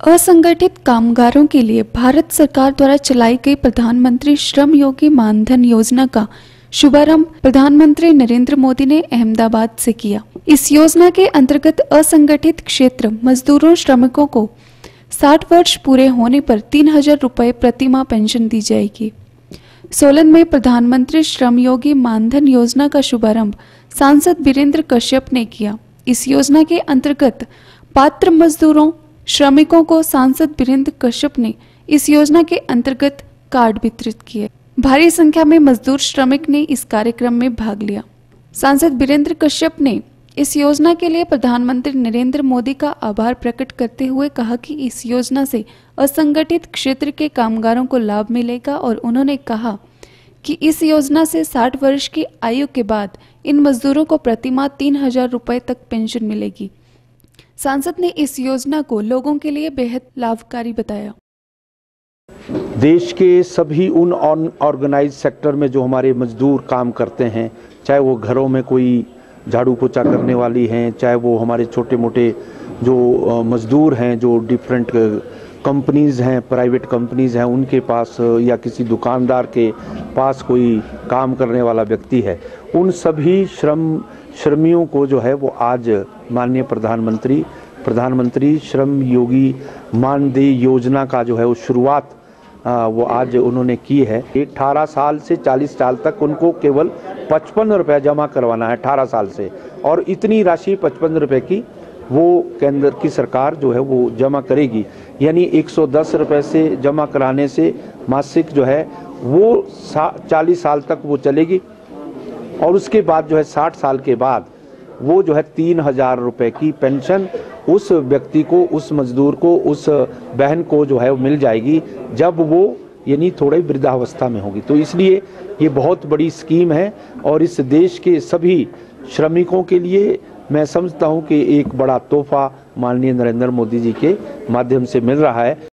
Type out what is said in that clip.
असंगठित कामगारों के लिए भारत सरकार द्वारा चलाई गई प्रधानमंत्री श्रम योगी मानधन योजना का शुभारंभ प्रधानमंत्री नरेंद्र मोदी ने अहमदाबाद से किया। इस योजना के अंतर्गत असंगठित क्षेत्र मजदूरों, श्रमिकों को 60 वर्ष पूरे होने पर तीन हज़ार रूपए प्रति माह पेंशन दी जाएगी। सोलन में प्रधानमंत्री श्रम योगी मानधन योजना का शुभारंभ सांसद वीरेंद्र कश्यप ने किया। इस योजना के अंतर्गत पात्र मजदूरों श्रमिकों को सांसद वीरेंद्र कश्यप ने इस योजना के अंतर्गत कार्ड वितरित किए। भारी संख्या में मजदूर श्रमिक ने इस कार्यक्रम में भाग लिया। सांसद वीरेंद्र कश्यप ने इस योजना के लिए प्रधानमंत्री नरेंद्र मोदी का आभार प्रकट करते हुए कहा कि इस योजना से असंगठित क्षेत्र के कामगारों को लाभ मिलेगा और उन्होंने कहा कि इस योजना से 60 वर्ष की आयु के बाद इन मजदूरों को प्रतिमाह तीन हज़ार रुपए तक पेंशन मिलेगी। सांसद ने इस योजना को लोगों के लिए बेहद लाभकारी बताया। देश के सभी उन ऑर्गेनाइज सेक्टर में जो हमारे मजदूर काम करते हैं, चाहे वो घरों में कोई झाड़ू पोछा करने वाली हैं, चाहे वो हमारे छोटे मोटे जो मजदूर हैं, जो डिफरेंट कंपनीज़ हैं प्राइवेट कंपनीज़ हैं, उनके पास या किसी दुकानदार के पास कोई काम करने वाला व्यक्ति है, उन सभी श्रम श्रमियों को जो है वो आज माननीय प्रधानमंत्री प्रधानमंत्री श्रम योगी मानदेय योजना का जो है वो शुरुआत वो आज उन्होंने की है। अठारह साल से 40 साल तक उनको केवल पचपन रुपये जमा करवाना है अठारह साल से। और इतनी राशि पचपन रुपये की वो केंद्र की सरकार जो है वो जमा करेगी। यानी 110 रुपए से जमा कराने से मासिक जो है वो सा, चालीस साल तक वो चलेगी। और उसके बाद जो है साठ साल के बाद वो जो है तीन हज़ार रुपये की पेंशन उस व्यक्ति को, उस मजदूर को, उस बहन को जो है वो मिल जाएगी जब वो यानी थोड़े वृद्धावस्था में होगी। तो इसलिए ये बहुत बड़ी स्कीम है और इस देश के सभी श्रमिकों के लिए मैं समझता हूँ कि एक बड़ा तोहफा माननीय नरेंद्र मोदी जी के माध्यम से मिल रहा है।